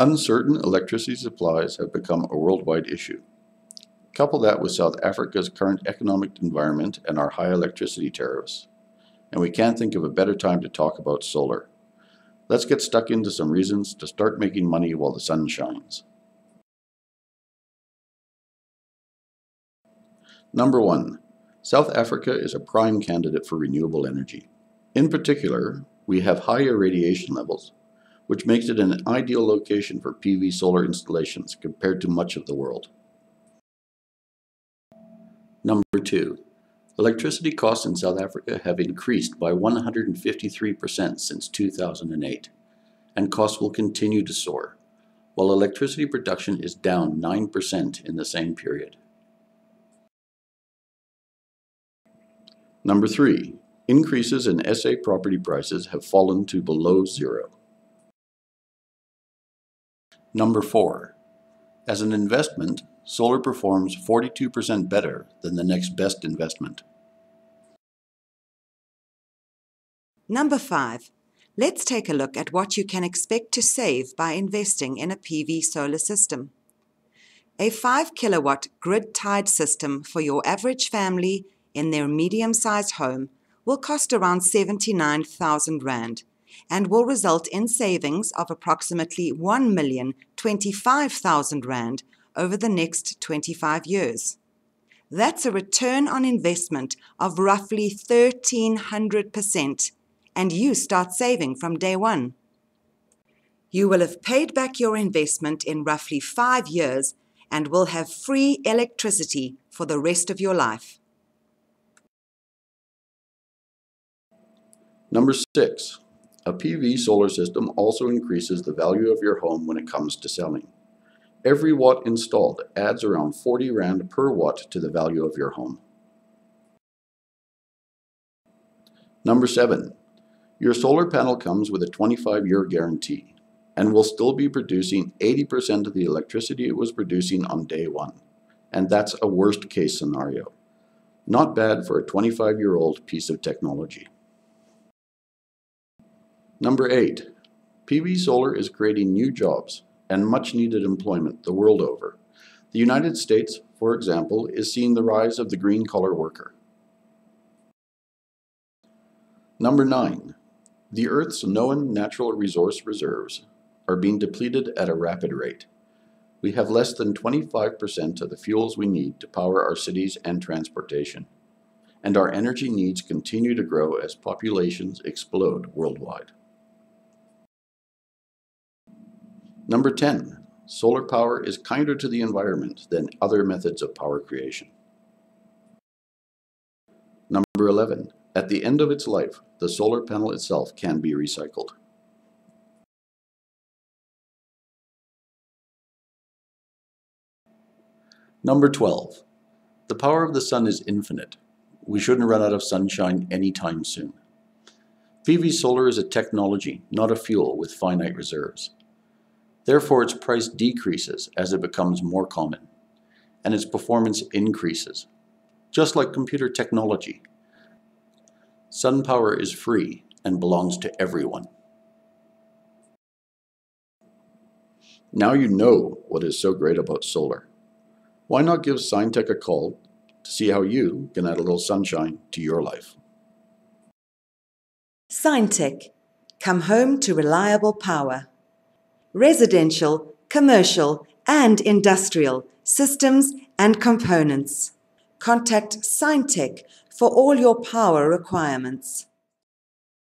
Uncertain electricity supplies have become a worldwide issue. Couple that with South Africa's current economic environment and our high electricity tariffs, and we can't think of a better time to talk about solar. Let's get stuck into some reasons to start making money while the sun shines. Number one, South Africa is a prime candidate for renewable energy. In particular, we have high irradiation levels, which makes it an ideal location for PV solar installations compared to much of the world. Number two, electricity costs in South Africa have increased by 153% since 2008, and costs will continue to soar, while electricity production is down 9% in the same period. Number three, increases in SA property prices have fallen to below zero. Number four, as an investment, solar performs 42% better than the next best investment. Number five, let's take a look at what you can expect to save by investing in a PV solar system. A 5 kilowatt grid tied system for your average family in their medium sized home will cost around 79,000 Rand and will result in savings of approximately 1,025,000 Rand over the next 25 years. That's a return on investment of roughly 1300%, and you start saving from day one. You will have paid back your investment in roughly five years and will have free electricity for the rest of your life. Number six, a PV solar system also increases the value of your home when it comes to selling. Every watt installed adds around 40 Rand per watt to the value of your home. Number seven, your solar panel comes with a 25 year guarantee and will still be producing 80% of the electricity it was producing on day one. And that's a worst case scenario. Not bad for a 25 year old piece of technology. Number eight, PV solar is creating new jobs and much needed employment the world over. The United States, for example, is seeing the rise of the green collar worker. Number nine, the Earth's known natural resource reserves are being depleted at a rapid rate. We have less than 25% of the fuels we need to power our cities and transportation. And our energy needs continue to grow as populations explode worldwide. Number 10, solar power is kinder to the environment than other methods of power creation. Number 11, at the end of its life, the solar panel itself can be recycled. Number 12, the power of the sun is infinite. We shouldn't run out of sunshine anytime soon. PV solar is a technology, not a fuel with finite reserves. Therefore, its price decreases as it becomes more common, and its performance increases. Just like computer technology, sun power is free and belongs to everyone. Now you know what is so great about solar. Why not give Sinetech a call to see how you can add a little sunshine to your life? Sinetech, come home to reliable power residential, commercial, and industrial systems and components. Contact Sinetech for all your power requirements.